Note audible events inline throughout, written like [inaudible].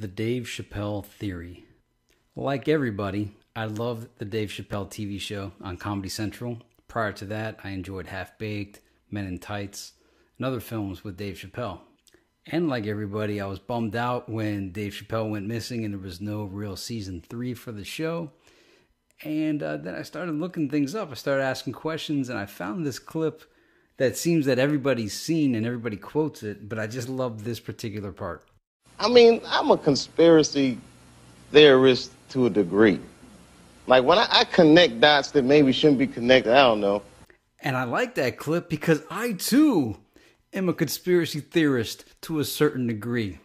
The Dave Chappelle Theory. Like everybody, I loved the Dave Chappelle TV show on Comedy Central. Prior to that, I enjoyed Half Baked, Men in Tights, and other films with Dave Chappelle. And like everybody, I was bummed out when Dave Chappelle went missing and there was no real season three for the show. And uh, then I started looking things up. I started asking questions, and I found this clip that seems that everybody's seen and everybody quotes it, but I just love this particular part. I mean, I'm a conspiracy theorist to a degree. Like when I, I connect dots that maybe shouldn't be connected, I don't know. And I like that clip because I too am a conspiracy theorist to a certain degree.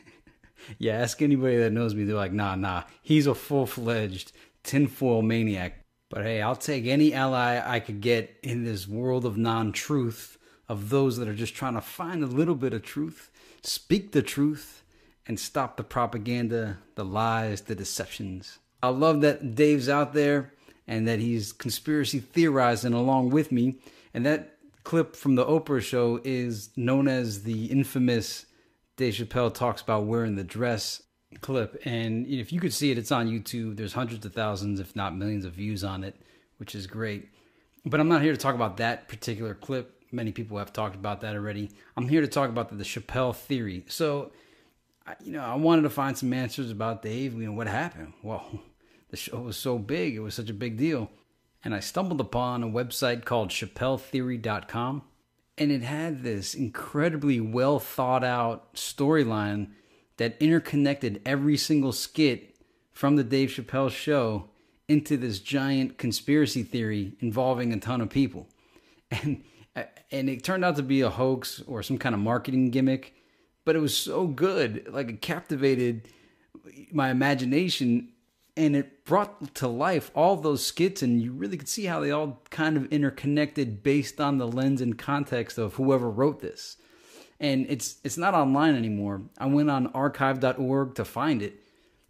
[laughs] yeah, ask anybody that knows me, they're like, nah, nah, he's a full fledged tinfoil maniac. But hey, I'll take any ally I could get in this world of non truth, of those that are just trying to find a little bit of truth, speak the truth, and stop the propaganda, the lies, the deceptions. I love that Dave's out there and that he's conspiracy theorizing along with me. And that clip from the Oprah show is known as the infamous Dave Chappelle talks about wearing the dress clip. And if you could see it, it's on YouTube. There's hundreds of thousands, if not millions, of views on it, which is great. But I'm not here to talk about that particular clip. Many people have talked about that already. I'm here to talk about the, the Chappelle theory. So, you know, I wanted to find some answers about Dave. You know, what happened? Well, [laughs] the show was so big, it was such a big deal. And I stumbled upon a website called ChappelleTheory.com, and it had this incredibly well thought out storyline that interconnected every single skit from the Dave Chappelle show into this giant conspiracy theory involving a ton of people. [laughs] And and it turned out to be a hoax or some kind of marketing gimmick, but it was so good, like it captivated my imagination and it brought to life all those skits and you really could see how they all kind of interconnected based on the lens and context of whoever wrote this. And it's it's not online anymore. I went on archive.org to find it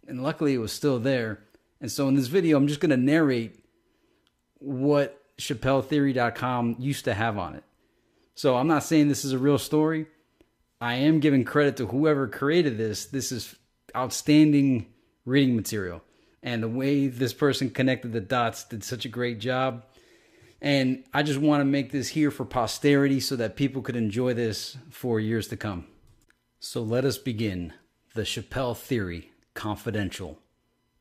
and luckily it was still there. And so in this video i'm just going to narrate what chappelletheory.com used to have on it so i'm not saying this is a real story i am giving credit to whoever created this this is outstanding reading material and the way this person connected the dots did such a great job. And I just want to make this here for posterity so that people could enjoy this for years to come. So let us begin. The Chappelle Theory, confidential.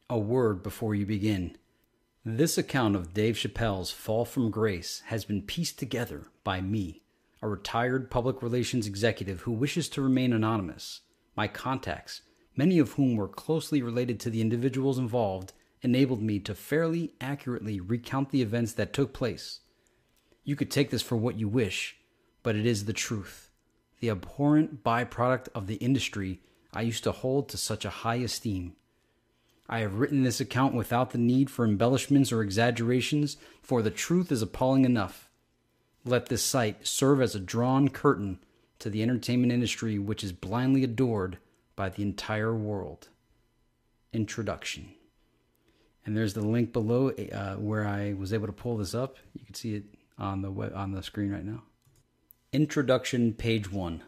A word before you begin. This account of Dave Chappelle's fall from grace has been pieced together by me, a retired public relations executive who wishes to remain anonymous. My contacts, many of whom were closely related to the individuals involved, enabled me to fairly accurately recount the events that took place. You could take this for what you wish, but it is the truth, the abhorrent byproduct of the industry I used to hold to such a high esteem. I have written this account without the need for embellishments or exaggerations, for the truth is appalling enough. Let this site serve as a drawn curtain to the entertainment industry which is blindly adored by the entire world. Introduction. And there's the link below uh, where I was able to pull this up. You can see it on the web, on the screen right now. Introduction, page one.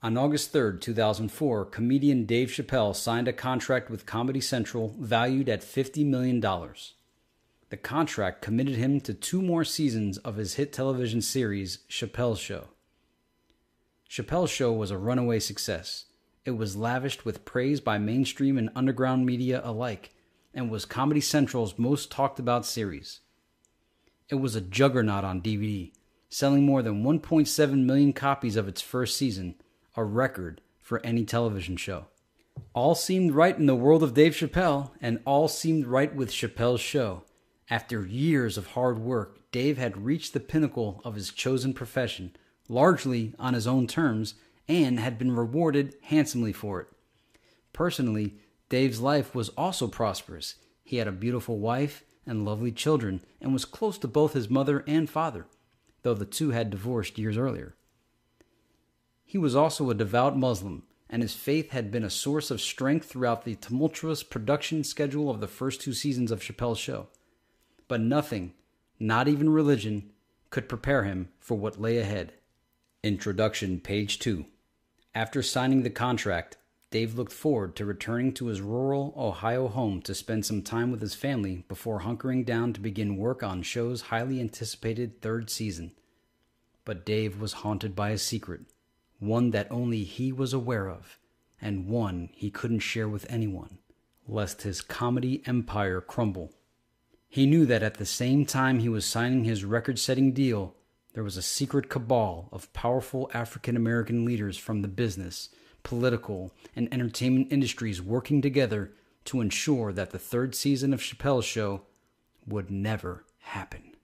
On August 3rd, 2004, comedian Dave Chappelle signed a contract with Comedy Central valued at $50 million. The contract committed him to two more seasons of his hit television series, Chappelle's Show. Chappelle's Show was a runaway success. It was lavished with praise by mainstream and underground media alike and was Comedy Central's most talked about series. It was a juggernaut on DVD, selling more than 1.7 million copies of its first season, a record for any television show. All seemed right in the world of Dave Chappelle, and all seemed right with Chappelle's show. After years of hard work, Dave had reached the pinnacle of his chosen profession, largely on his own terms and had been rewarded handsomely for it. Personally, Dave's life was also prosperous. He had a beautiful wife and lovely children and was close to both his mother and father, though the two had divorced years earlier. He was also a devout Muslim, and his faith had been a source of strength throughout the tumultuous production schedule of the first two seasons of Chappelle's show. But nothing, not even religion, could prepare him for what lay ahead. Introduction, page 2. After signing the contract, Dave looked forward to returning to his rural Ohio home to spend some time with his family before hunkering down to begin work on show's highly anticipated third season. But Dave was haunted by a secret, one that only he was aware of, and one he couldn't share with anyone, lest his comedy empire crumble. He knew that at the same time he was signing his record setting deal, there was a secret cabal of powerful African American leaders from the business, political, and entertainment industries working together to ensure that the third season of Chappelle's Show would never happen.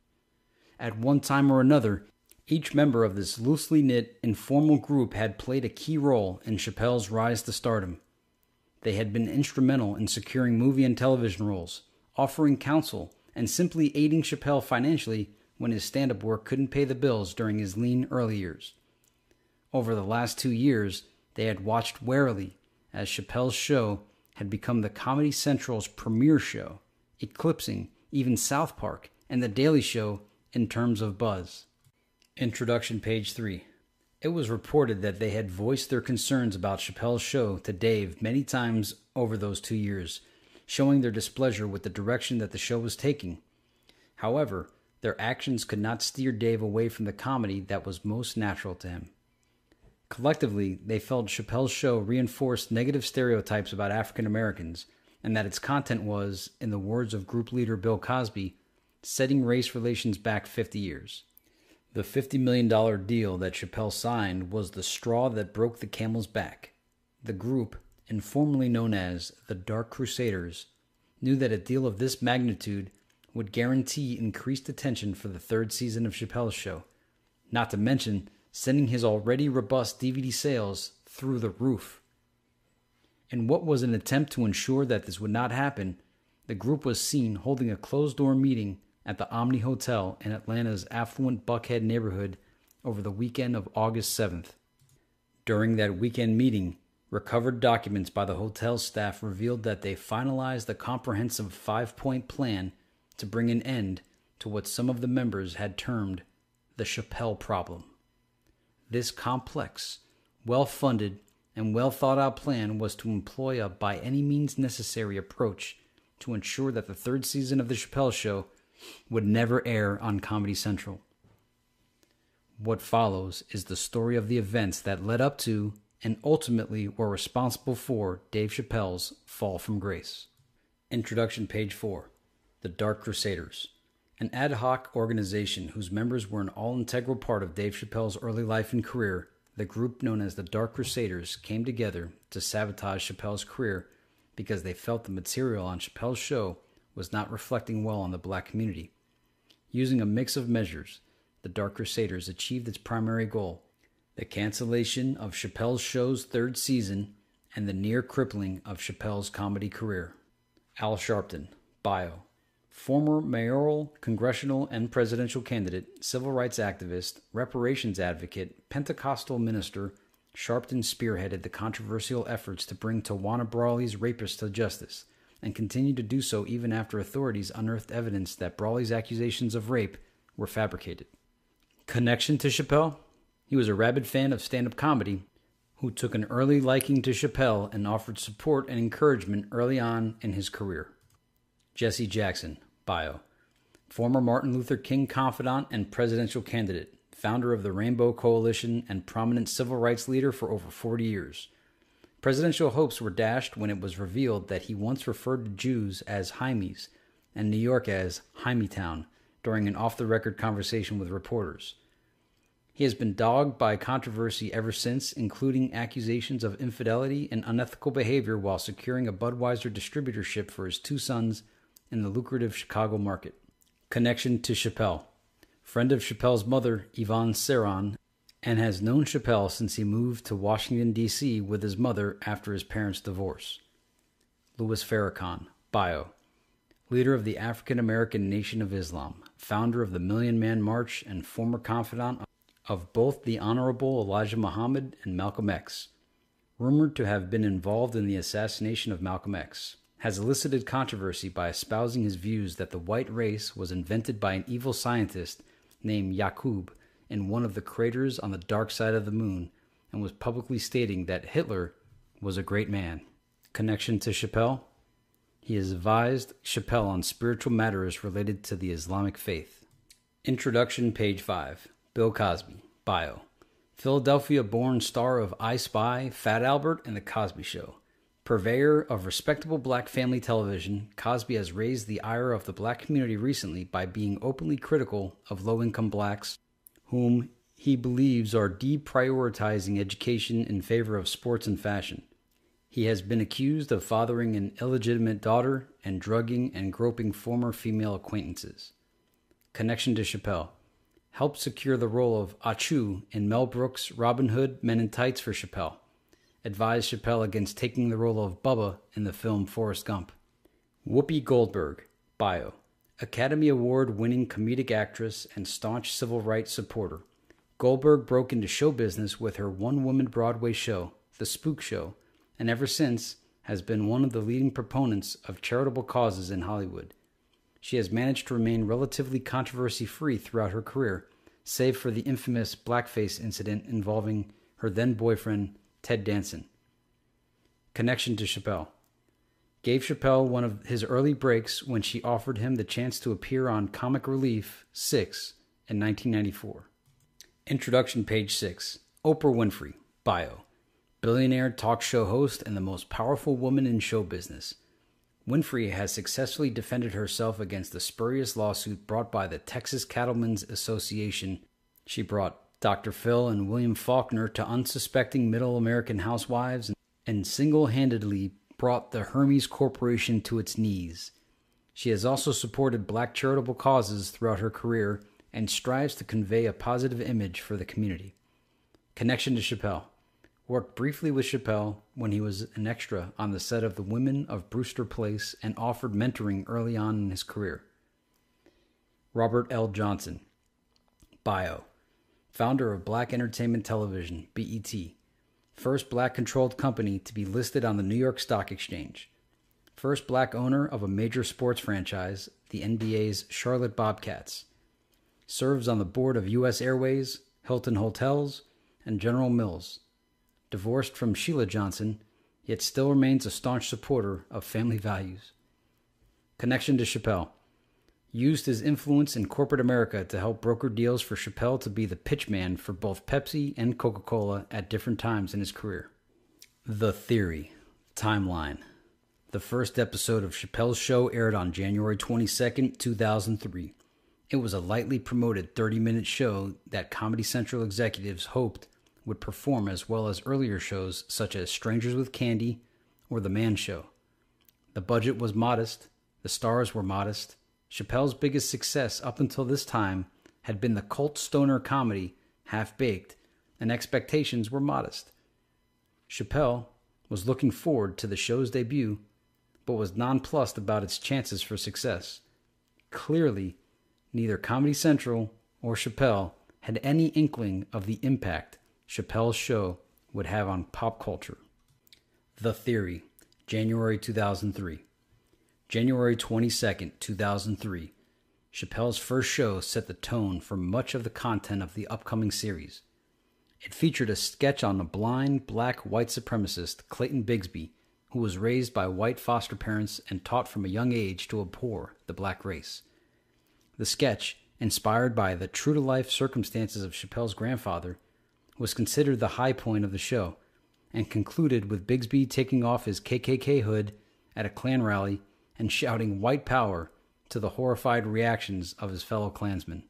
At one time or another, each member of this loosely knit, informal group had played a key role in Chappelle's rise to stardom. They had been instrumental in securing movie and television roles, offering counsel, and simply aiding Chappelle financially when his stand up work couldn't pay the bills during his lean early years. Over the last two years, they had watched warily as Chappelle's show had become the Comedy Central's premier show, eclipsing even South Park and The Daily Show in terms of buzz. Introduction page 3. It was reported that they had voiced their concerns about Chappelle's show to Dave many times over those two years, showing their displeasure with the direction that the show was taking. However, their actions could not steer Dave away from the comedy that was most natural to him. Collectively, they felt Chappelle's show reinforced negative stereotypes about African Americans and that its content was, in the words of group leader Bill Cosby, setting race relations back 50 years. The $50 million deal that Chappelle signed was the straw that broke the camel's back. The group, informally known as the Dark Crusaders, knew that a deal of this magnitude would guarantee increased attention for the third season of Chappelle's show, not to mention sending his already robust DVD sales through the roof. In what was an attempt to ensure that this would not happen, the group was seen holding a closed door meeting at the Omni Hotel in Atlanta's affluent Buckhead neighborhood over the weekend of August 7th. During that weekend meeting, recovered documents by the hotel staff revealed that they finalized the comprehensive five point plan to bring an end to what some of the members had termed the Chappelle problem. This complex, well funded, and well thought out plan was to employ a by any means necessary approach to ensure that the third season of The Chappelle Show would never air on Comedy Central. What follows is the story of the events that led up to and ultimately were responsible for Dave Chappelle's fall from grace. Introduction, page 4 The Dark Crusaders an ad hoc organization whose members were an all integral part of Dave Chappelle's early life and career, the group known as the Dark Crusaders came together to sabotage Chappelle's career because they felt the material on Chappelle's show was not reflecting well on the black community. Using a mix of measures, the Dark Crusaders achieved its primary goal the cancellation of Chappelle's show's third season and the near crippling of Chappelle's comedy career. Al Sharpton, Bio former mayoral, congressional, and presidential candidate, civil rights activist, reparations advocate, Pentecostal minister, Sharpton spearheaded the controversial efforts to bring Tawana Brawley's rapist to justice, and continued to do so even after authorities unearthed evidence that Brawley's accusations of rape were fabricated. Connection to Chappelle? He was a rabid fan of stand up comedy who took an early liking to Chappelle and offered support and encouragement early on in his career. Jesse Jackson, bio. Former Martin Luther King confidant and presidential candidate, founder of the Rainbow Coalition, and prominent civil rights leader for over 40 years. Presidential hopes were dashed when it was revealed that he once referred to Jews as Hymies and New York as Town during an off the record conversation with reporters. He has been dogged by controversy ever since, including accusations of infidelity and unethical behavior while securing a Budweiser distributorship for his two sons in the lucrative Chicago market. Connection to Chappelle. Friend of Chappelle's mother, Yvonne Ceron, and has known Chappelle since he moved to Washington, D.C. with his mother after his parents' divorce. Louis Farrakhan, bio. Leader of the African American Nation of Islam, founder of the Million Man March, and former confidant of both the Honorable Elijah Muhammad and Malcolm X. Rumored to have been involved in the assassination of Malcolm X has elicited controversy by espousing his views that the white race was invented by an evil scientist named Yakub in one of the craters on the dark side of the moon and was publicly stating that Hitler was a great man. Connection to Chappelle? He has advised Chappelle on spiritual matters related to the Islamic faith. Introduction, page 5. Bill Cosby. Bio. Philadelphia born star of I Spy, Fat Albert, and The Cosby Show. Purveyor of respectable black family television, Cosby has raised the ire of the black community recently by being openly critical of low income blacks, whom he believes are deprioritizing education in favor of sports and fashion. He has been accused of fathering an illegitimate daughter and drugging and groping former female acquaintances. Connection to Chappelle helped secure the role of Ahchoo in Mel Brooks' Robin Hood Men in Tights for Chappelle. Advised Chappelle against taking the role of Bubba in the film Forrest Gump. Whoopi Goldberg, bio. Academy Award winning comedic actress and staunch civil rights supporter. Goldberg broke into show business with her one woman Broadway show, The Spook Show, and ever since has been one of the leading proponents of charitable causes in Hollywood. She has managed to remain relatively controversy free throughout her career, save for the infamous blackface incident involving her then boyfriend, Ted Danson. Connection to Chappelle gave Chappelle one of his early breaks when she offered him the chance to appear on Comic Relief 6 in 1994. Introduction, page 6. Oprah Winfrey, bio. Billionaire talk show host and the most powerful woman in show business. Winfrey has successfully defended herself against the spurious lawsuit brought by the Texas Cattlemen's Association. She brought Dr. Phil and William Faulkner to unsuspecting middle American housewives and single handedly brought the Hermes Corporation to its knees. She has also supported black charitable causes throughout her career and strives to convey a positive image for the community. Connection to Chappelle worked briefly with Chappelle when he was an extra on the set of The Women of Brewster Place and offered mentoring early on in his career. Robert L. Johnson, Bio, founder of Black Entertainment Television, BET, first black controlled company to be listed on the New York Stock Exchange, first black owner of a major sports franchise, the NBA's Charlotte Bobcats, serves on the board of U.S. Airways, Hilton Hotels, and General Mills divorced from Sheila Johnson, yet still remains a staunch supporter of family values. Connection to Chappelle used his influence in corporate America to help broker deals for Chappelle to be the pitchman for both Pepsi and Coca Cola at different times in his career. The Theory Timeline The first episode of Chappelle's show aired on January 22, 2003. It was a lightly promoted 30 minute show that Comedy Central executives hoped would perform as well as earlier shows such as Strangers with Candy or The Man Show. The budget was modest, the stars were modest. Chappelle's biggest success up until this time had been the cult stoner comedy Half Baked, and expectations were modest. Chappelle was looking forward to the show's debut, but was nonplussed about its chances for success. Clearly, neither Comedy Central or Chappelle had any inkling of the impact Chappelle's show would have on pop culture. The Theory, January 2003. January 22nd, 2003. Chappelle's first show set the tone for much of the content of the upcoming series. It featured a sketch on the blind black white supremacist, Clayton Bigsby, who was raised by white foster parents and taught from a young age to abhor the black race. The sketch, inspired by the true to life circumstances of Chappelle's grandfather, was considered the high point of the show and concluded with Bigsby taking off his KKK hood at a Klan rally and shouting white power to the horrified reactions of his fellow Klansmen.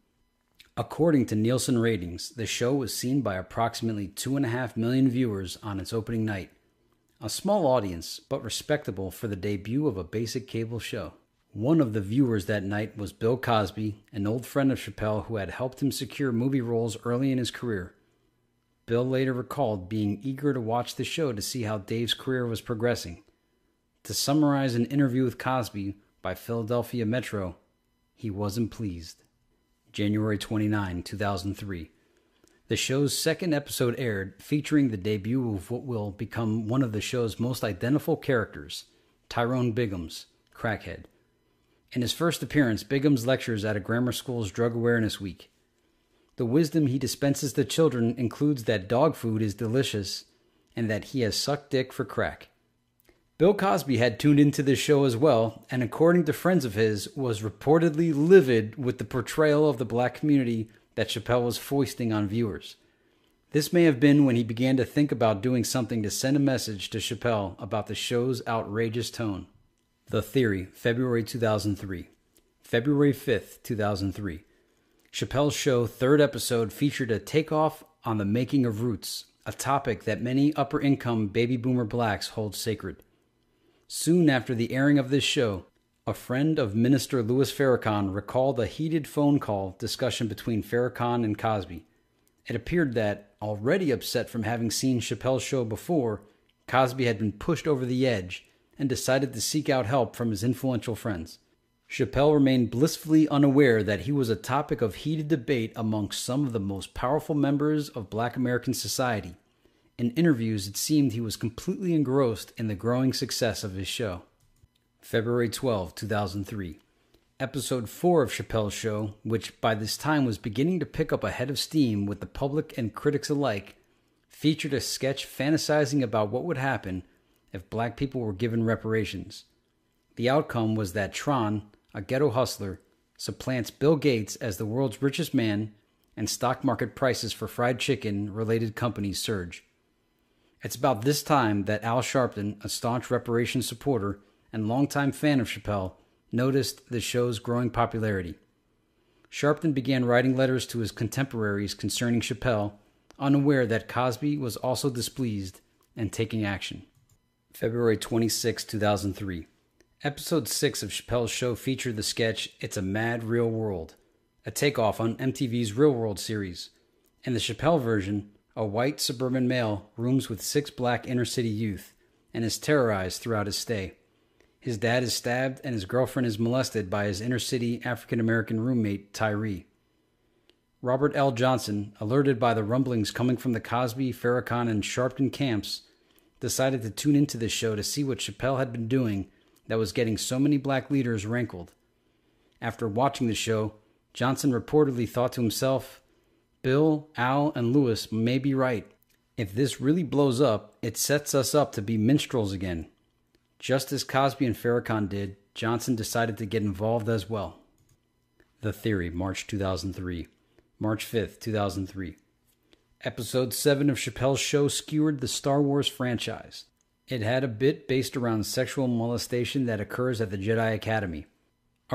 According to Nielsen ratings, the show was seen by approximately 2.5 million viewers on its opening night. A small audience, but respectable for the debut of a basic cable show. One of the viewers that night was Bill Cosby, an old friend of Chappelle who had helped him secure movie roles early in his career. Bill later recalled being eager to watch the show to see how Dave's career was progressing. To summarize an interview with Cosby by Philadelphia Metro, he wasn't pleased. January 29, 2003. The show's second episode aired, featuring the debut of what will become one of the show's most identifiable characters, Tyrone Biggums, crackhead. In his first appearance, Biggums lectures at a grammar school's Drug Awareness Week. The wisdom he dispenses to children includes that dog food is delicious and that he has sucked dick for crack. Bill Cosby had tuned into the show as well, and according to friends of his, was reportedly livid with the portrayal of the black community that Chappelle was foisting on viewers. This may have been when he began to think about doing something to send a message to Chappelle about the show's outrageous tone. The Theory, February 2003. February 5th, 2003. Chappelle's show third episode featured a takeoff on the making of roots, a topic that many upper income baby boomer blacks hold sacred. Soon after the airing of this show, a friend of Minister Louis Farrakhan recalled a heated phone call discussion between Farrakhan and Cosby. It appeared that, already upset from having seen Chappelle's show before, Cosby had been pushed over the edge and decided to seek out help from his influential friends. Chappelle remained blissfully unaware that he was a topic of heated debate amongst some of the most powerful members of black American society. In interviews, it seemed he was completely engrossed in the growing success of his show. February 12, 2003. Episode 4 of Chappelle's Show, which by this time was beginning to pick up a head of steam with the public and critics alike, featured a sketch fantasizing about what would happen if black people were given reparations. The outcome was that Tron, a ghetto hustler, supplants Bill Gates as the world's richest man, and stock market prices for fried chicken related companies surge. It's about this time that Al Sharpton, a staunch reparations supporter and longtime fan of Chappelle, noticed the show's growing popularity. Sharpton began writing letters to his contemporaries concerning Chappelle, unaware that Cosby was also displeased and taking action. February 26, 2003. Episode 6 of Chappelle's show featured the sketch It's a Mad Real World, a takeoff on MTV's Real World series. In the Chappelle version, a white suburban male rooms with six black inner city youth and is terrorized throughout his stay. His dad is stabbed and his girlfriend is molested by his inner city African American roommate, Tyree. Robert L. Johnson, alerted by the rumblings coming from the Cosby, Farrakhan, and Sharpton camps, decided to tune into this show to see what Chappelle had been doing that was getting so many black leaders rankled. After watching the show, Johnson reportedly thought to himself, Bill, Al, and Louis may be right. If this really blows up, it sets us up to be minstrels again. Just as Cosby and Farrakhan did, Johnson decided to get involved as well. The Theory, March 2003. March 5th, 2003. Episode 7 of Chappelle's show skewered the Star Wars franchise. It had a bit based around sexual molestation that occurs at the Jedi Academy.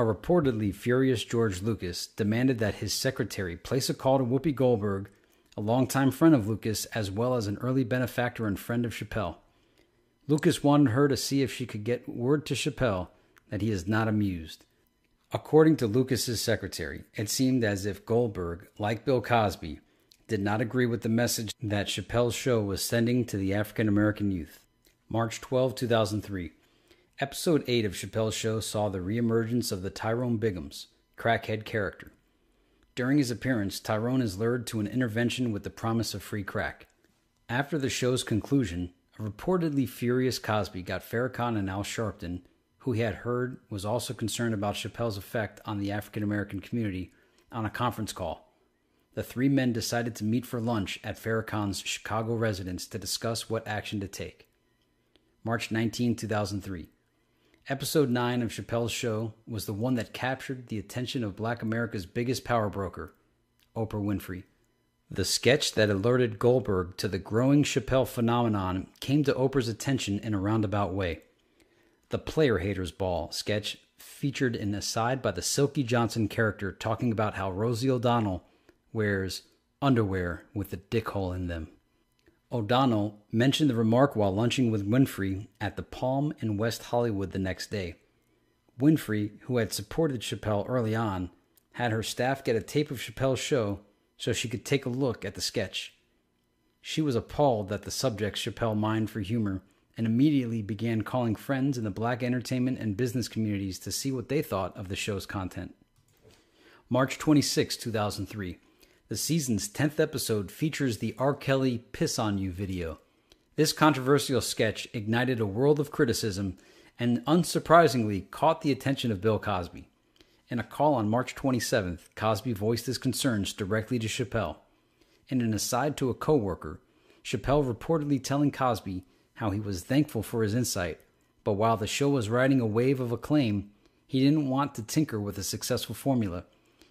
A reportedly furious George Lucas demanded that his secretary place a call to Whoopi Goldberg, a longtime friend of Lucas as well as an early benefactor and friend of Chappelle. Lucas wanted her to see if she could get word to Chappelle that he is not amused. According to Lucas's secretary, it seemed as if Goldberg, like Bill Cosby, did not agree with the message that Chappelle's show was sending to the African American youth. March 12, 2003. Episode 8 of Chappelle's show saw the reemergence of the Tyrone Biggums, crackhead character. During his appearance, Tyrone is lured to an intervention with the promise of free crack. After the show's conclusion, a reportedly furious Cosby got Farrakhan and Al Sharpton, who he had heard was also concerned about Chappelle's effect on the African American community, on a conference call the three men decided to meet for lunch at Farrakhan's Chicago residence to discuss what action to take. March 19, 2003. Episode 9 of Chappelle's show was the one that captured the attention of Black America's biggest power broker, Oprah Winfrey. The sketch that alerted Goldberg to the growing Chappelle phenomenon came to Oprah's attention in a roundabout way. The Player Haters Ball sketch featured an aside by the Silky Johnson character talking about how Rosie O'Donnell wears underwear with a dick hole in them. O'Donnell mentioned the remark while lunching with Winfrey at the Palm in West Hollywood the next day. Winfrey, who had supported Chappelle early on, had her staff get a tape of Chappelle's show so she could take a look at the sketch. She was appalled that the subjects Chappelle mined for humor and immediately began calling friends in the black entertainment and business communities to see what they thought of the show's content. March 26, 2003. The season's 10th episode features the R. Kelly Piss on You video. This controversial sketch ignited a world of criticism and unsurprisingly caught the attention of Bill Cosby. In a call on March 27th, Cosby voiced his concerns directly to Chappelle. In an aside to a coworker, Chappelle reportedly telling Cosby how he was thankful for his insight, but while the show was riding a wave of acclaim, he didn't want to tinker with a successful formula.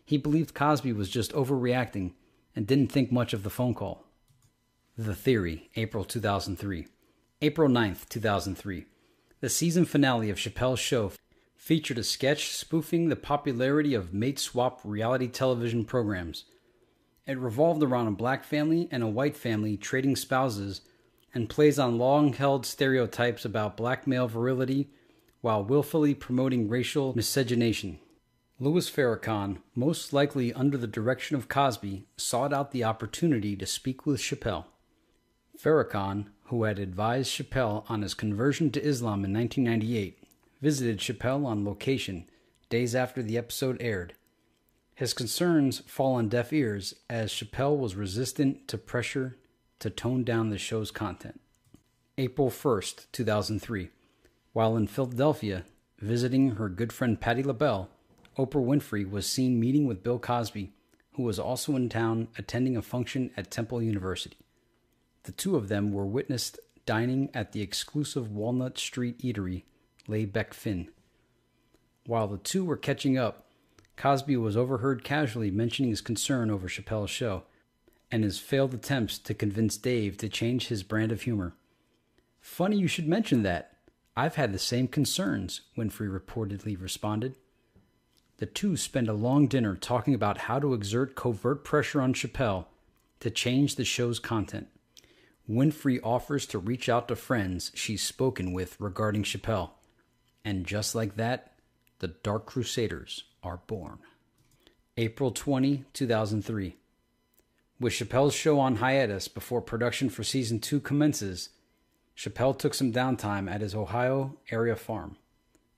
He believed Cosby was just overreacting and didn't think much of the phone call. The Theory, April 2003. April 9th, 2003. The season finale of Chappelle's show featured a sketch spoofing the popularity of mate swap reality television programs. It revolved around a black family and a white family trading spouses and plays on long held stereotypes about black male virility while willfully promoting racial miscegenation. Louis Farrakhan, most likely under the direction of Cosby, sought out the opportunity to speak with Chappelle. Farrakhan, who had advised Chappelle on his conversion to Islam in 1998, visited Chappelle on location days after the episode aired. His concerns fall on deaf ears as Chappelle was resistant to pressure to tone down the show's content. April 1st, 2003. While in Philadelphia, visiting her good friend Patti LaBelle, Oprah Winfrey was seen meeting with Bill Cosby, who was also in town attending a function at Temple University. The two of them were witnessed dining at the exclusive Walnut Street eatery, Les Bec Fin. While the two were catching up, Cosby was overheard casually mentioning his concern over Chappelle's show and his failed attempts to convince Dave to change his brand of humor. Funny you should mention that. I've had the same concerns, Winfrey reportedly responded. The two spend a long dinner talking about how to exert covert pressure on Chappelle to change the show's content. Winfrey offers to reach out to friends she's spoken with regarding Chappelle. And just like that, the Dark Crusaders are born. April 20, 2003. With Chappelle's show on hiatus before production for season 2 commences, Chappelle took some downtime at his Ohio area farm.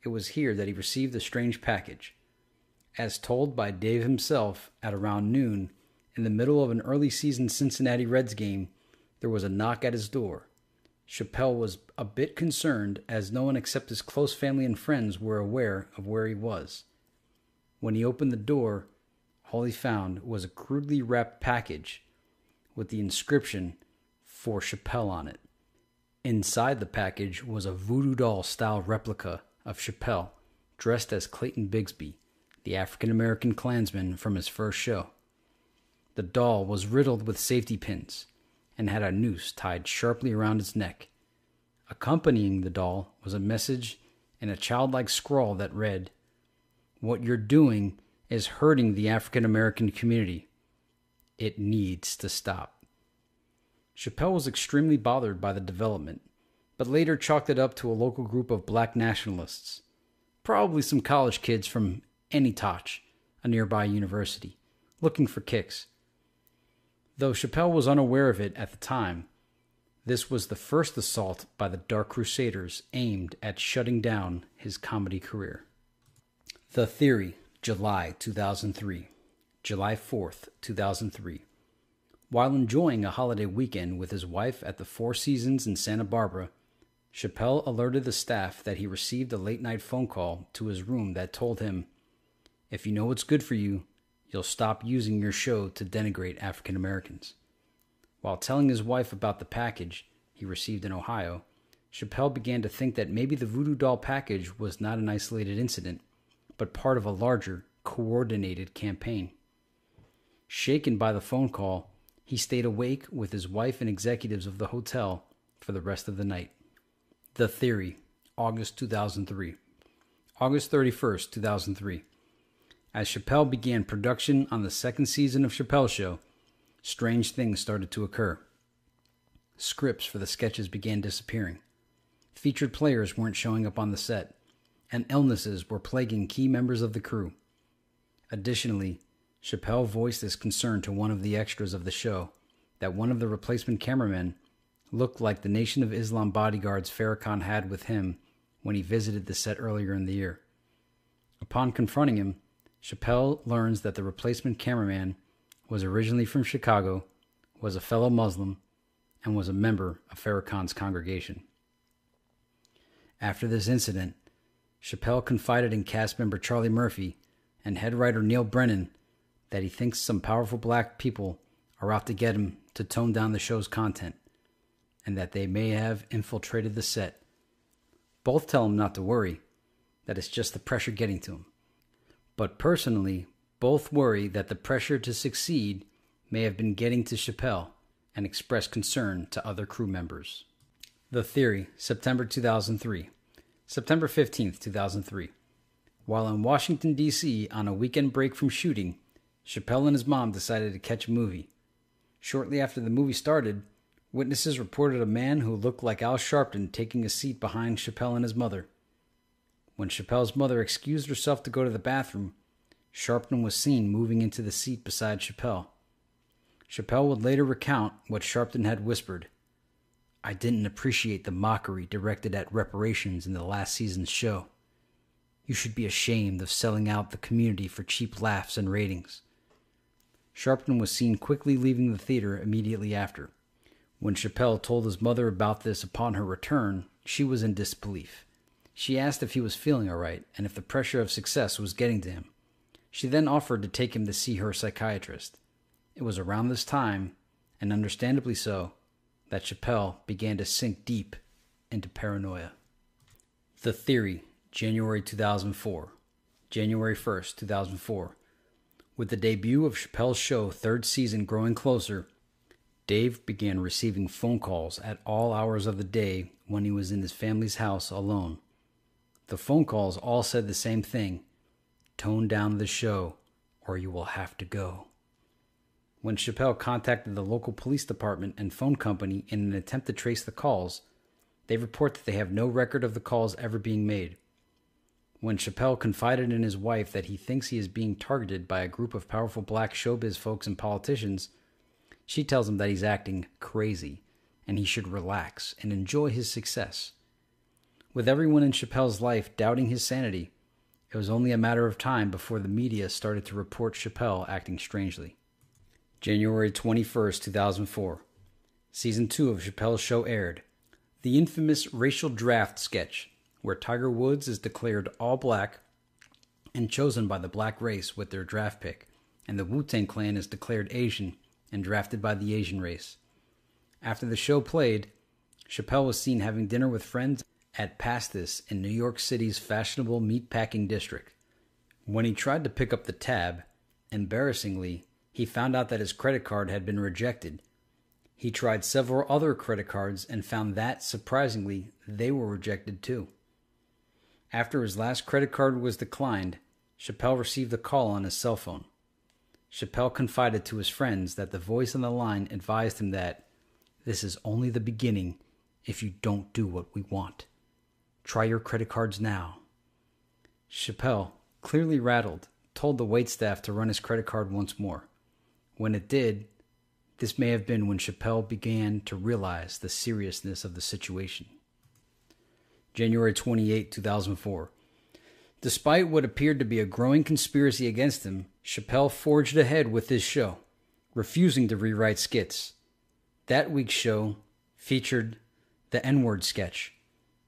It was here that he received a strange package. As told by Dave himself at around noon, in the middle of an early season Cincinnati Reds game, there was a knock at his door. Chappelle was a bit concerned as no one except his close family and friends were aware of where he was. When he opened the door, all he found was a crudely wrapped package with the inscription for Chappelle on it. Inside the package was a voodoo doll style replica of Chappelle dressed as Clayton Bigsby, the African American Klansman from his first show. The doll was riddled with safety pins and had a noose tied sharply around its neck. Accompanying the doll was a message in a childlike scrawl that read, what you're doing is hurting the African American community. It needs to stop. Chappelle was extremely bothered by the development, but later chalked it up to a local group of black nationalists, probably some college kids from Antioch, a nearby university, looking for kicks. Though Chappelle was unaware of it at the time, this was the first assault by the Dark Crusaders aimed at shutting down his comedy career. The Theory, July 2003. July 4th, 2003. While enjoying a holiday weekend with his wife at the Four Seasons in Santa Barbara, Chappelle alerted the staff that he received a late night phone call to his room that told him, If you know what's good for you, you'll stop using your show to denigrate African Americans. While telling his wife about the package he received in Ohio, Chappelle began to think that maybe the voodoo doll package was not an isolated incident but part of a larger, coordinated campaign. Shaken by the phone call, he stayed awake with his wife and executives of the hotel for the rest of the night. The Theory, August 2003. August 31st, 2003. As Chappelle began production on the second season of Chappelle Show, strange things started to occur. Scripts for the sketches began disappearing. Featured players weren't showing up on the set and illnesses were plaguing key members of the crew. Additionally, Chappelle voiced his concern to one of the extras of the show that one of the replacement cameramen looked like the Nation of Islam bodyguards Farrakhan had with him when he visited the set earlier in the year. Upon confronting him, Chappelle learns that the replacement cameraman was originally from Chicago, was a fellow Muslim, and was a member of Farrakhan's congregation. After this incident, Chappelle confided in cast member Charlie Murphy and head writer Neal Brennan that he thinks some powerful black people are out to get him to tone down the show's content. and that they may have infiltrated the set. Both tell him not to worry, that it's just the pressure getting to him. But personally, both worry that the pressure to succeed may have been getting to Chappelle and express concern to other crew members. The Theory, September 2003. September 15, 2003. While in Washington, D.C. on a weekend break from shooting, Chappelle and his mom decided to catch a movie. Shortly after the movie started, witnesses reported a man who looked like Al Sharpton taking a seat behind Chappelle and his mother. When Chappelle's mother excused herself to go to the bathroom, Sharpton was seen moving into the seat beside Chappelle. Chappelle would later recount what Sharpton had whispered. I didn't appreciate the mockery directed at reparations in the last season's show. You should be ashamed of selling out the community for cheap laughs and ratings. Sharpton was seen quickly leaving the theater immediately after. When Chappelle told his mother about this upon her return, she was in disbelief. She asked if he was feeling all right and if the pressure of success was getting to him. She then offered to take him to see her psychiatrist. It was around this time, and understandably so, that Chappelle began to sink deep into paranoia. The Theory, January 2004. January 1st, 2004. With the debut of Chappelle's show third season growing closer, Dave began receiving phone calls at all hours of the day when he was in his family's house alone. The phone calls all said the same thing tone down the show, or you will have to go. When Chappelle contacted the local police department and phone company in an attempt to trace the calls, they report that they have no record of the calls ever being made. When Chappelle confided in his wife that he thinks he is being targeted by a group of powerful black showbiz folks and politicians, she tells him that he's acting crazy and he should relax and enjoy his success. With everyone in Chappelle's life doubting his sanity, it was only a matter of time before the media started to report Chappelle acting strangely. January 21st, 2004. Season 2 of Chappelle's Show aired. The infamous racial draft sketch, where Tiger Woods is declared all black and chosen by the black race with their draft pick, and the Wu Tang Clan is declared Asian and drafted by the Asian race. After the show played, Chappelle was seen having dinner with friends at Pastis in New York City's fashionable meatpacking district. When he tried to pick up the tab, embarrassingly, he found out that his credit card had been rejected. He tried several other credit cards and found that, surprisingly, they were rejected too. After his last credit card was declined, Chappelle received a call on his cell phone. Chappelle confided to his friends that the voice on the line advised him that this is only the beginning if you don't do what we want. Try your credit cards now. Chappelle, clearly rattled, told the waitstaff to run his credit card once more. When it did, this may have been when Chappelle began to realize the seriousness of the situation. January 28, 2004. Despite what appeared to be a growing conspiracy against him, Chappelle forged ahead with his show, refusing to rewrite skits. That week's show featured the N word sketch,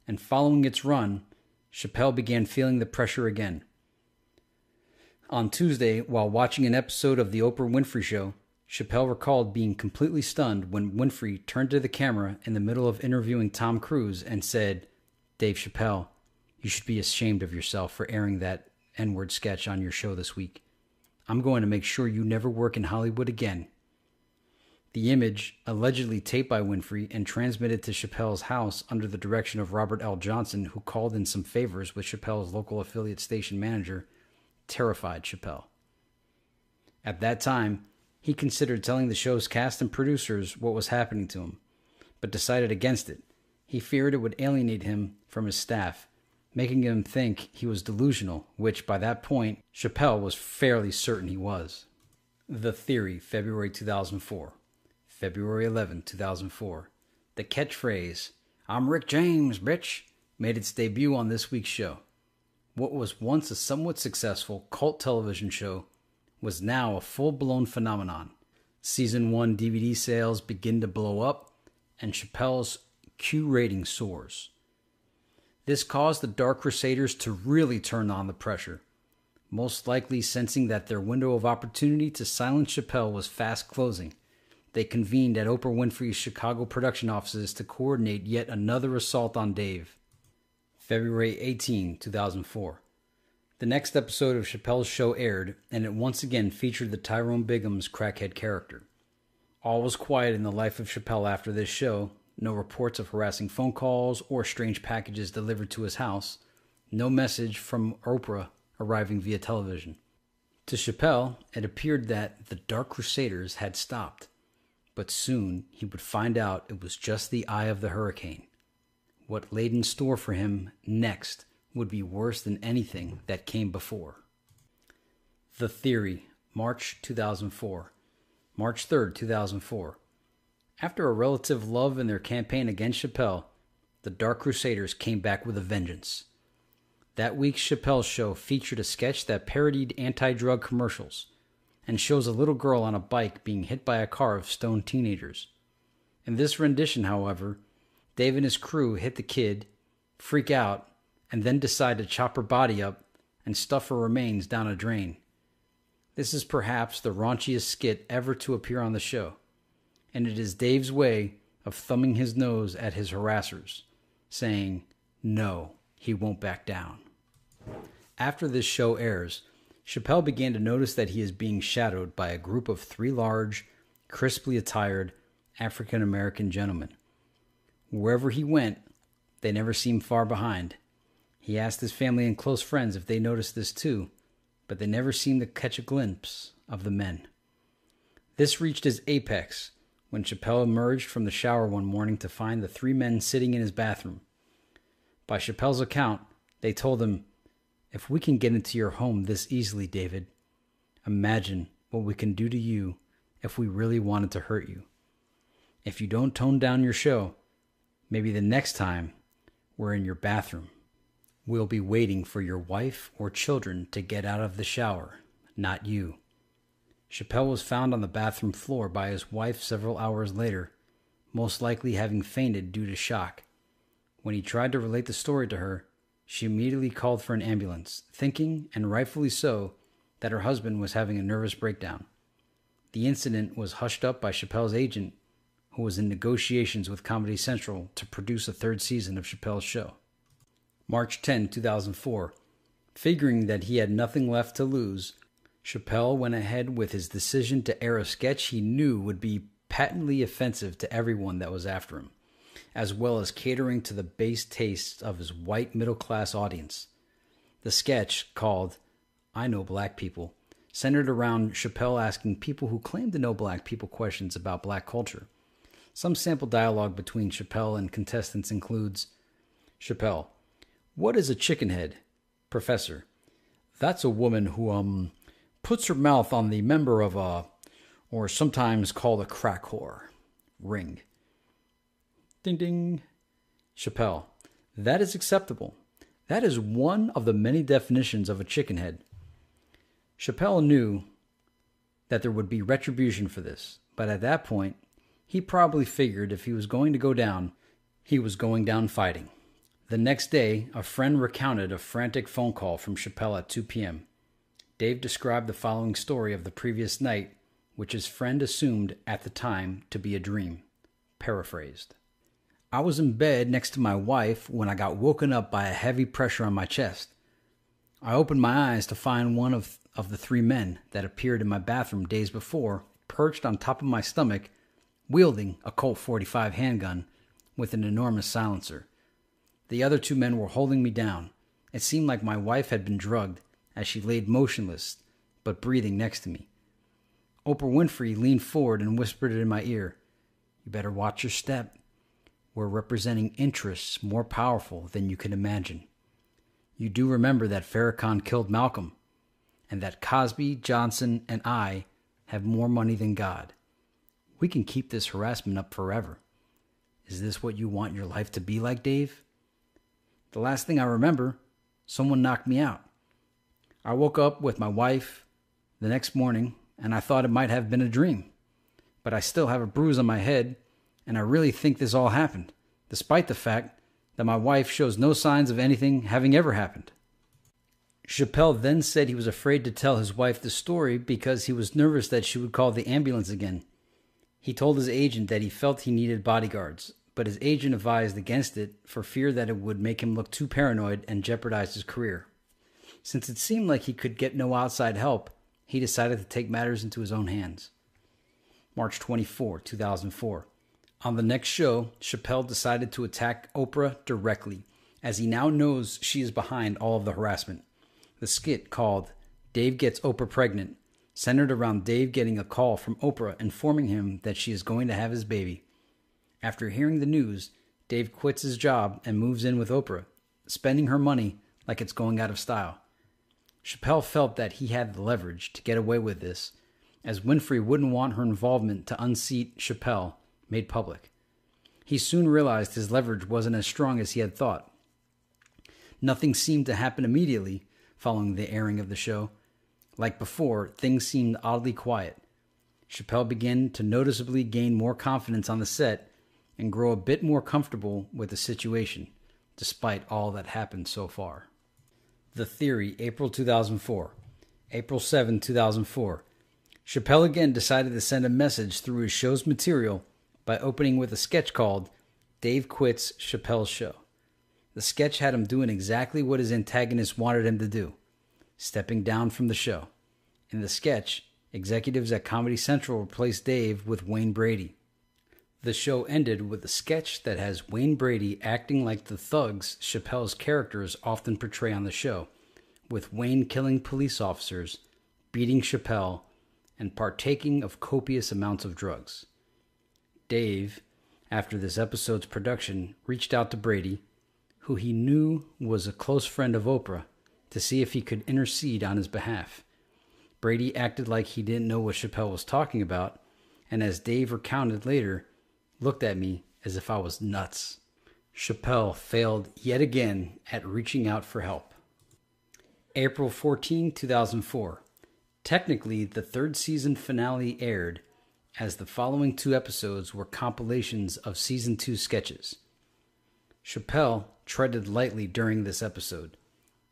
and following its run, Chappelle began feeling the pressure again. On Tuesday, while watching an episode of The Oprah Winfrey Show, Chappelle recalled being completely stunned when Winfrey turned to the camera in the middle of interviewing Tom Cruise and said, Dave Chappelle, you should be ashamed of yourself for airing that N word sketch on your show this week. I'm going to make sure you never work in Hollywood again. The image, allegedly taped by Winfrey and transmitted to Chappelle's house under the direction of Robert L. Johnson, who called in some favors with Chappelle's local affiliate station manager, terrified Chappelle. At that time, he considered telling the show's cast and producers what was happening to him, but decided against it. He feared it would alienate him from his staff, making him think he was delusional, which by that point Chappelle was fairly certain he was. The Theory, February 2004. February 11, 2004. The catchphrase, I'm Rick James, bitch, made its debut on this week's show. What was once a somewhat successful cult television show was now a full blown phenomenon. Season 1 DVD sales begin to blow up, and Chappelle's Q rating soars. This caused the Dark Crusaders to really turn on the pressure, most likely sensing that their window of opportunity to silence Chappelle was fast closing they convened at Oprah Winfrey's Chicago production offices to coordinate yet another assault on Dave. February 18, 2004. The next episode of Chappelle's show aired, and it once again featured the Tyrone Biggums crackhead character. All was quiet in the life of Chappelle after this show. No reports of harassing phone calls or strange packages delivered to his house. No message from Oprah arriving via television. To Chappelle, it appeared that the Dark Crusaders had stopped, but soon he would find out it was just the eye of the hurricane. What laid in store for him next would be worse than anything that came before. The Theory, March 2004. March 3rd, 2004. After a relative love in their campaign against Chappelle, the Dark Crusaders came back with a vengeance. That week's Chappelle show featured a sketch that parodied anti drug commercials and shows a little girl on a bike being hit by a car of stoned teenagers. In this rendition, however, Dave and his crew hit the kid, freak out, and then decide to chop her body up and stuff her remains down a drain. This is perhaps the raunchiest skit ever to appear on the show, and it is Dave's way of thumbing his nose at his harassers, saying, No, he won't back down. After this show airs, Chappelle began to notice that he is being shadowed by a group of three large, crisply attired African American gentlemen. Wherever he went, they never seemed far behind. He asked his family and close friends if they noticed this too, but they never seemed to catch a glimpse of the men. This reached its apex when Chappelle emerged from the shower one morning to find the three men sitting in his bathroom. By Chappelle's account, they told him, If we can get into your home this easily, David, imagine what we can do to you if we really wanted to hurt you. If you don't tone down your show, maybe the next time we're in your bathroom. We'll be waiting for your wife or children to get out of the shower, not you. Chappelle was found on the bathroom floor by his wife several hours later, most likely having fainted due to shock. When he tried to relate the story to her, she immediately called for an ambulance, thinking, and rightfully so, that her husband was having a nervous breakdown. The incident was hushed up by Chappelle's agent, who was in negotiations with Comedy Central to produce a third season of Chappelle's show. March 10, 2004. Figuring that he had nothing left to lose, Chappelle went ahead with his decision to air a sketch he knew would be patently offensive to everyone that was after him, as well as catering to the base tastes of his white middle class audience. The sketch, called I Know Black People, centered around Chappelle asking people who claim to know black people questions about black culture. Some sample dialogue between Chappelle and contestants includes Chappelle, what is a chicken head? Professor. That's a woman who um puts her mouth on the member of a or sometimes called a crack whore. Ring. Ding ding. Chappelle. That is acceptable. That is one of the many definitions of a chicken head. Chappelle knew that there would be retribution for this, but at that point, he probably figured if he was going to go down, he was going down fighting. The next day, a friend recounted a frantic phone call from Chappelle at 2 p.m. Dave described the following story of the previous night, which his friend assumed at the time to be a dream. Paraphrased. I was in bed next to my wife when I got woken up by a heavy pressure on my chest. I opened my eyes to find one of, of the three men that appeared in my bathroom days before, perched on top of my stomach, wielding a Colt 45 handgun with an enormous silencer. The other two men were holding me down. It seemed like my wife had been drugged as she laid motionless but breathing next to me. Oprah Winfrey leaned forward and whispered in my ear, You better watch your step. We're representing interests more powerful than you can imagine. You do remember that Farrakhan killed Malcolm, and that Cosby, Johnson, and I have more money than God. We can keep this harassment up forever. Is this what you want your life to be like, Dave? The last thing I remember, someone knocked me out. I woke up with my wife the next morning and I thought it might have been a dream. But I still have a bruise on my head and I really think this all happened, despite the fact that my wife shows no signs of anything having ever happened. Chappelle then said he was afraid to tell his wife the story because he was nervous that she would call the ambulance again. He told his agent that he felt he needed bodyguards, but his agent advised against it for fear that it would make him look too paranoid and jeopardize his career. Since it seemed like he could get no outside help, he decided to take matters into his own hands. March 24, 2004. On the next show, Chappelle decided to attack Oprah directly, as he now knows she is behind all of the harassment. The skit, called Dave Gets Oprah Pregnant, centered around Dave getting a call from Oprah informing him that she is going to have his baby. After hearing the news, Dave quits his job and moves in with Oprah, spending her money like it's going out of style. Chappelle felt that he had the leverage to get away with this, as Winfrey wouldn't want her involvement to unseat Chappelle made public. He soon realized his leverage wasn't as strong as he had thought. Nothing seemed to happen immediately following the airing of the show. Like before, things seemed oddly quiet. Chappelle began to noticeably gain more confidence on the set and grow a bit more comfortable with the situation, despite all that happened so far. The Theory, April 2004. April 7, 2004. Chappelle again decided to send a message through his show's material by opening with a sketch called Dave Quits Chappelle's Show. The sketch had him doing exactly what his antagonist wanted him to do stepping down from the show. In the sketch, executives at Comedy Central replaced Dave with Wayne Brady. The show ended with a sketch that has Wayne Brady acting like the thugs Chappelle's characters often portray on the show, with Wayne killing police officers, beating Chappelle, and partaking of copious amounts of drugs. Dave, after this episode's production, reached out to Brady, who he knew was a close friend of Oprah, to see if he could intercede on his behalf. Brady acted like he didn't know what Chappelle was talking about, and as Dave recounted later, looked at me as if I was nuts. Chappelle failed yet again at reaching out for help. April 14, 2004. Technically, the third season finale aired, as the following two episodes were compilations of season two sketches. Chappelle treaded lightly during this episode.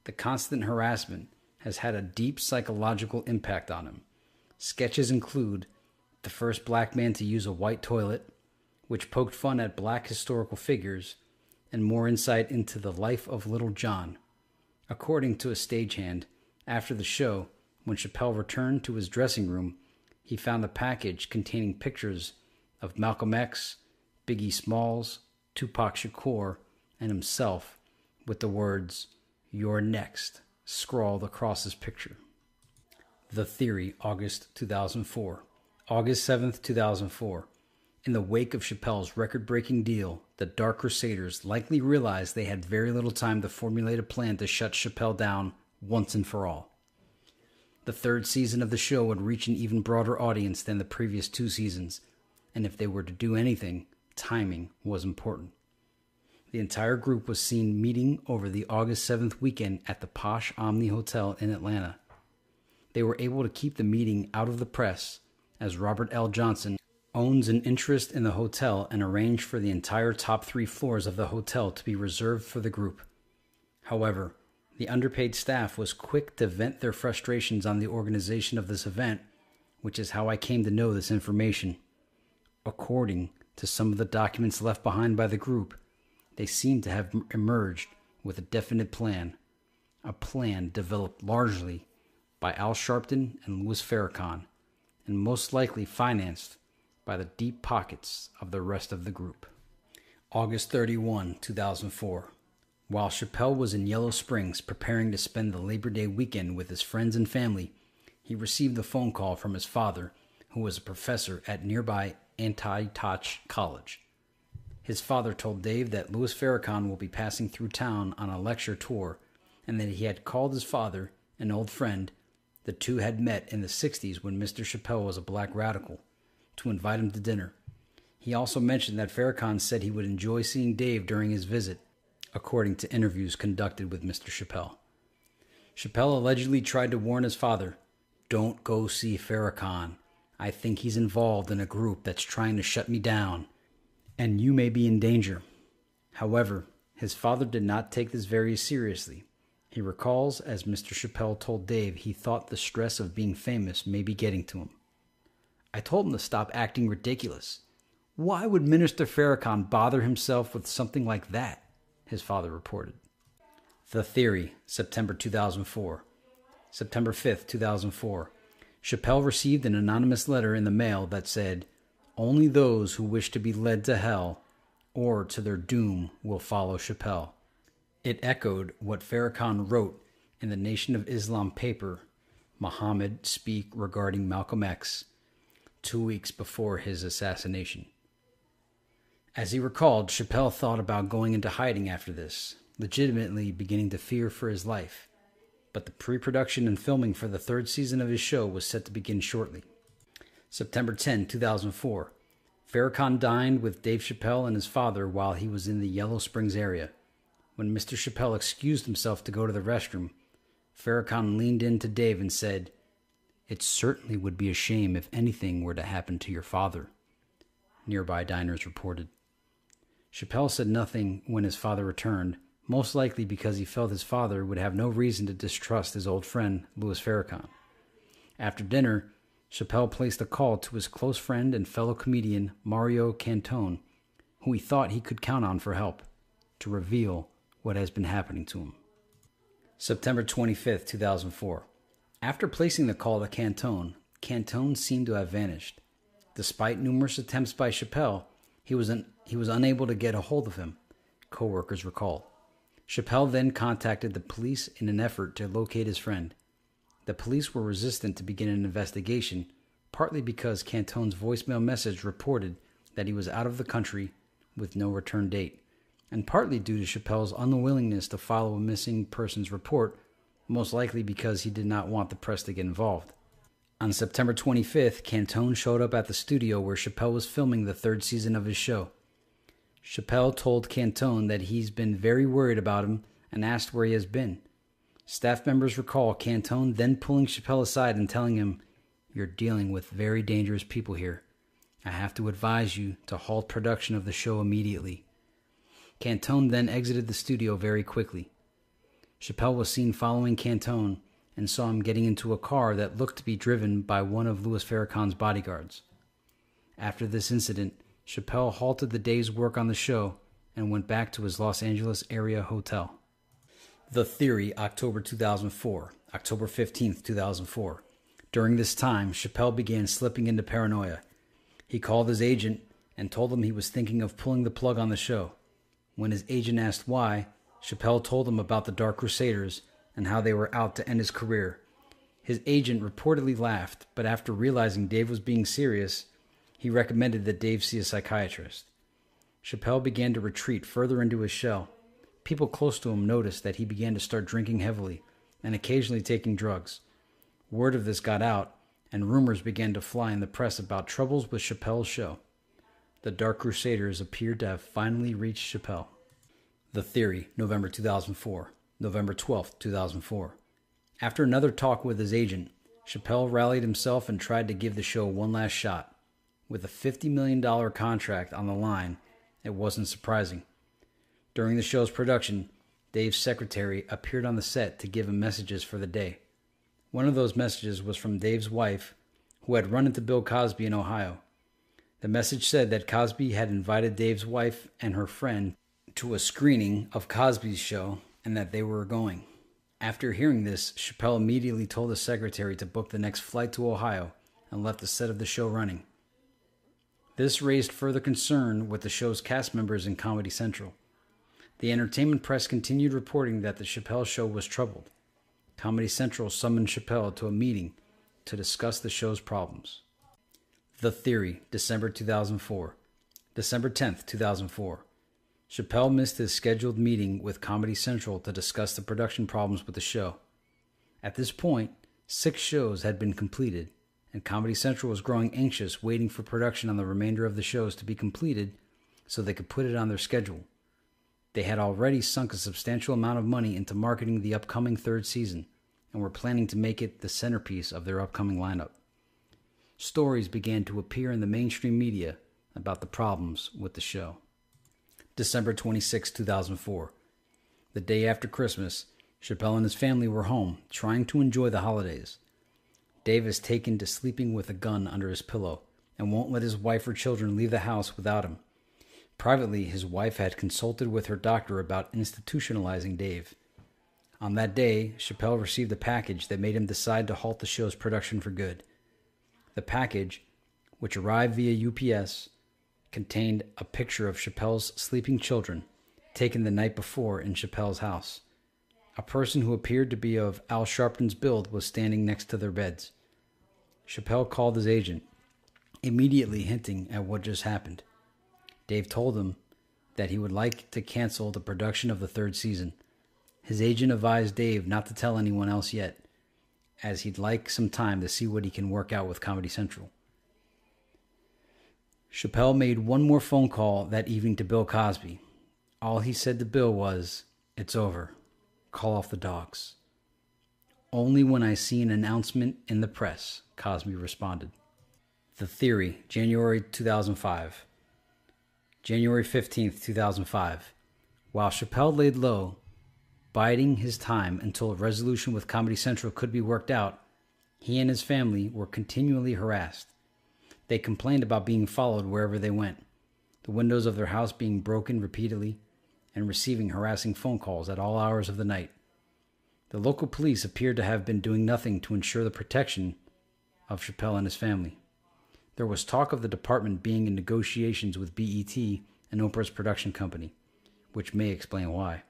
The constant harassment has had a deep psychological impact on him. Sketches include the first black man to use a white toilet, which poked fun at black historical figures and more insight into the life of Lil Jon. According to a stagehand, after the show, when Chappelle returned to his dressing room, he found the package containing pictures of Malcolm X, Biggie Smalls, Tupac Shakur, and himself with the words, You're next, scrawled across his picture. The Theory, August 2004. August 7th, 2004. In the wake of Chappelle's record breaking deal, the Dark Crusaders likely realized they had very little time to formulate a plan to shut Chappelle down once and for all. The third season of the show would reach an even broader audience than the previous two seasons, and if they were to do anything, timing was important. The entire group was seen meeting over the August 7th weekend at the Posh Omni Hotel in Atlanta. They were able to keep the meeting out of the press as Robert L. Johnson owns an interest in the hotel and arranged for the entire top three floors of the hotel to be reserved for the group. However, the underpaid staff was quick to vent their frustrations on the organization of this event, which is how I came to know this information. According to some of the documents left behind by the group, they seem to have emerged with a definite plan, a plan developed largely by Al Sharpton and Louis Farrakhan, and most likely financed by the deep pockets of the rest of the group. August 31, 2004. While Chappelle was in Yellow Springs preparing to spend the Labor Day weekend with his friends and family, he received a phone call from his father, who was a professor at nearby Anti Antioch College. His father told Dave that Louis Farrakhan will be passing through town on a lecture tour and that he had called his father, an old friend. The two had met in the 60s when Mr. Chappelle was a black radical to invite him to dinner. He also mentioned that Farrakhan said he would enjoy seeing Dave during his visit, according to interviews conducted with Mr. Chappelle. Chappelle allegedly tried to warn his father Don't go see Farrakhan. I think he's involved in a group that's trying to shut me down, and you may be in danger. However, his father did not take this very seriously. He recalls as Mr. Chappelle told Dave he thought the stress of being famous may be getting to him. I told him to stop acting ridiculous. Why would Minister Farrakhan bother himself with something like that? His father reported. The Theory, September 2004. September 5th, 2004. Chappelle received an anonymous letter in the mail that said, Only those who wish to be led to hell or to their doom will follow Chappelle. It echoed what Farrakhan wrote in the Nation of Islam paper, Muhammad Speak Regarding Malcolm X, two weeks before his assassination. As he recalled, Chappelle thought about going into hiding after this, legitimately beginning to fear for his life. But the pre production and filming for the third season of his show was set to begin shortly. September 10, 2004. Farrakhan dined with Dave Chappelle and his father while he was in the Yellow Springs area. When Mr. Chappelle excused himself to go to the restroom, Farrakhan leaned in to Dave and said, It certainly would be a shame if anything were to happen to your father. Nearby diners reported. Chappelle said nothing when his father returned, most likely because he felt his father would have no reason to distrust his old friend, Louis Farrakhan. After dinner, Chappelle placed a call to his close friend and fellow comedian Mario Cantone, who he thought he could count on for help, to reveal what has been happening to him. September 25th, 2004. After placing the call to Cantone, Cantone seemed to have vanished. Despite numerous attempts by Chappelle, he was, he was unable to get a hold of him, co-workers recalled. Chappelle then contacted the police in an effort to locate his friend. The police were resistant to begin an investigation, partly because Cantone's voicemail message reported that he was out of the country with no return date, and partly due to Chappelle's unwillingness to follow a missing persons report, most likely because he did not want the press to get involved. On September 25th, Cantone showed up at the studio where Chappelle was filming the third season of his show. Chappelle told Cantone that he's been very worried about him and asked where he has been. Staff members recall Cantone then pulling Chappelle aside and telling him, You're dealing with very dangerous people here. I have to advise you to halt production of the show immediately. Cantone then exited the studio very quickly. Chappelle was seen following Cantone and saw him getting into a car that looked to be driven by one of Louis Farrakhan's bodyguards. After this incident, Chappelle halted the day's work on the show and went back to his Los Angeles area hotel. The Theory, October 2004, October 15th, 2004. During this time, Chappelle began slipping into paranoia. He called his agent and told him he was thinking of pulling the plug on the show. When his agent asked why, Chappelle told him about the Dark Crusaders and how they were out to end his career. His agent reportedly laughed, but after realizing Dave was being serious, he recommended that Dave see a psychiatrist. Chappelle began to retreat further into his shell. People close to him noticed that he began to start drinking heavily and occasionally taking drugs. Word of this got out, and rumors began to fly in the press about troubles with Chappelle's show. The Dark Crusaders appeared to have finally reached Chappelle. The Theory, November 2004, November 12, 2004. After another talk with his agent, Chappelle rallied himself and tried to give the show one last shot. With a $50 million contract on the line, it wasn't surprising. During the show's production, Dave's secretary appeared on the set to give him messages for the day. One of those messages was from Dave's wife, who had run into Bill Cosby in Ohio. The message said that Cosby had invited Dave's wife and her friend to a screening of Cosby's show and that they were going. After hearing this, Chappelle immediately told his secretary to book the next flight to Ohio and left the set of the show running. This raised further concern with the show's cast members in Comedy Central. The entertainment press continued reporting that the Chappelle show was troubled. Comedy Central summoned Chappelle to a meeting to discuss the show's problems. The Theory, December 2004. December 10th, 2004. Chappelle missed his scheduled meeting with Comedy Central to discuss the production problems with the show. At this point, six shows had been completed, and Comedy Central was growing anxious, waiting for production on the remainder of the shows to be completed so they could put it on their schedule. They had already sunk a substantial amount of money into marketing the upcoming third season and were planning to make it the centerpiece of their upcoming lineup. Stories began to appear in the mainstream media about the problems with the show. December 26, 2004. The day after Christmas, Chappelle and his family were home, trying to enjoy the holidays. Dave is taken to sleeping with a gun under his pillow and won't let his wife or children leave the house without him. Privately, his wife had consulted with her doctor about institutionalizing Dave. On that day, Chappelle received a package that made him decide to halt the show's production for good. The package, which arrived via UPS, contained a picture of Chappelle's sleeping children taken the night before in Chappelle's house. A person who appeared to be of Al Sharpton's build was standing next to their beds. Chappelle called his agent, immediately hinting at what just happened. Dave told him that he would like to cancel the production of the third season. His agent advised Dave not to tell anyone else yet, as he'd like some time to see what he can work out with Comedy Central. Chappelle made one more phone call that evening to Bill Cosby. All he said to Bill was, It's over. Call off the dogs. Only when I see an announcement in the press, Cosby responded. The Theory, January 2005. January 15th, 2005. While Chappelle laid low, biding his time until a resolution with Comedy Central could be worked out, he and his family were continually harassed. They complained about being followed wherever they went, the windows of their house being broken repeatedly, and receiving harassing phone calls at all hours of the night. The local police appeared to have been doing nothing to ensure the protection of Chappelle and his family. There was talk of the department being in negotiations with BET and Oprah's production company, which may explain why.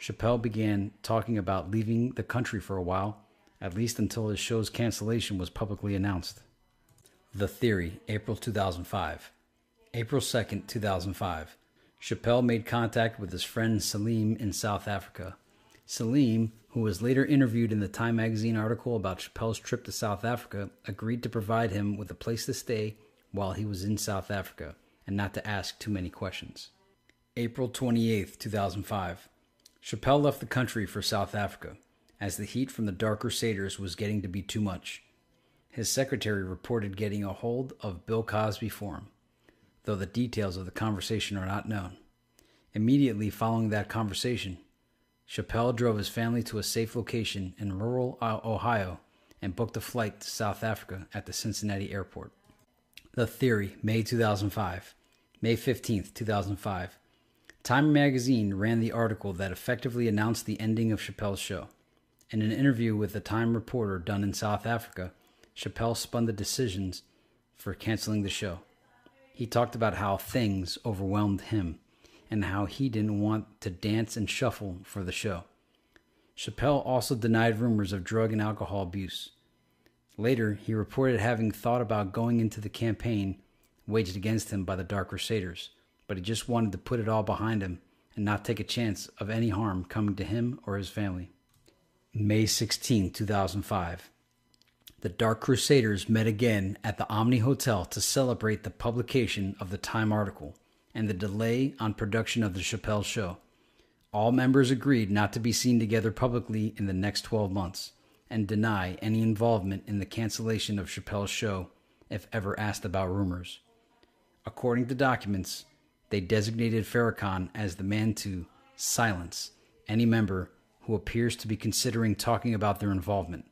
Chappelle began talking about leaving the country for a while, at least until his show's cancellation was publicly announced. The Theory, April 2005. April 2nd, 2005. Chappelle made contact with his friend Salim in South Africa. Salim, who was later interviewed in the Time magazine article about Chappelle's trip to South Africa, agreed to provide him with a place to stay while he was in South Africa and not to ask too many questions. April 28, 2005. Chappelle left the country for South Africa as the heat from the darker Crusaders was getting to be too much. His secretary reported getting a hold of Bill Cosby for him, though the details of the conversation are not known. Immediately following that conversation, Chappelle drove his family to a safe location in rural Ohio and booked a flight to South Africa at the Cincinnati airport. The Theory, May 2005. May 15th, 2005. Time magazine ran the article that effectively announced the ending of Chappelle's show. In an interview with a Time reporter done in South Africa, Chappelle spun the decisions for canceling the show. He talked about how things overwhelmed him and how he didn't want to dance and shuffle for the show. Chappelle also denied rumors of drug and alcohol abuse. Later, he reported having thought about going into the campaign waged against him by the Dark Crusaders, but he just wanted to put it all behind him and not take a chance of any harm coming to him or his family. May 16, 2005 the Dark Crusaders met again at the Omni Hotel to celebrate the publication of the Time article and the delay on production of the Chappelle show. All members agreed not to be seen together publicly in the next 12 months and deny any involvement in the cancellation of Chappelle's show if ever asked about rumors. According to documents, they designated Farrakhan as the man to silence any member who appears to be considering talking about their involvement.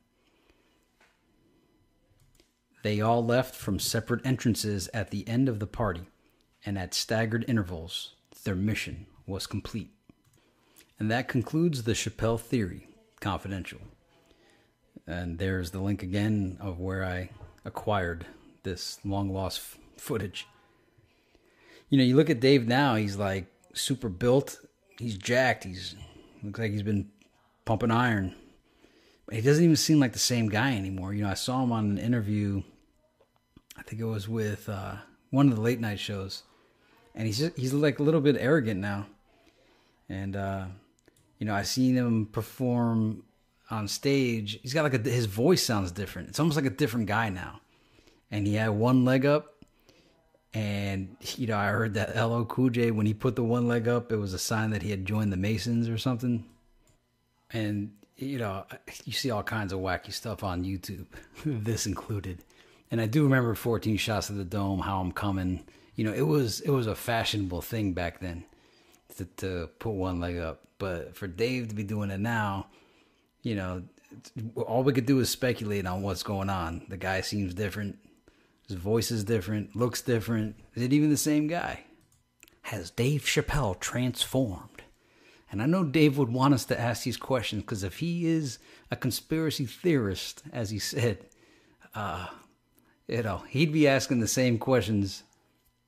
They all left from separate entrances at the end of the party, and at staggered intervals, their mission was complete. And that concludes the Chappelle Theory Confidential. And there's the link again of where I acquired this long lost f- footage. You know, you look at Dave now, he's like super built, he's jacked, he's looks like he's been pumping iron. But he doesn't even seem like the same guy anymore. You know, I saw him on an interview I think it was with uh, one of the late night shows, and he's just, he's like a little bit arrogant now, and uh, you know I seen him perform on stage. He's got like a his voice sounds different. It's almost like a different guy now, and he had one leg up, and you know I heard that LL Cool J when he put the one leg up, it was a sign that he had joined the Masons or something, and you know you see all kinds of wacky stuff on YouTube, [laughs] this included and I do remember 14 shots of the dome, how I'm coming. You know, it was it was a fashionable thing back then to, to put one leg up. But for Dave to be doing it now, you know, all we could do is speculate on what's going on. The guy seems different. His voice is different, looks different. Is it even the same guy? Has Dave Chappelle transformed? And I know Dave would want us to ask these questions because if he is a conspiracy theorist, as he said, uh, you know, he'd be asking the same questions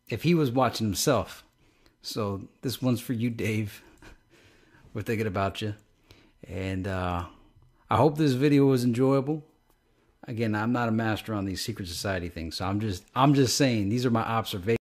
if he was watching himself. So this one's for you, Dave. [laughs] We're thinking about you. And uh, I hope this video was enjoyable. Again, I'm not a master on these secret society things, so I'm just I'm just saying these are my observations.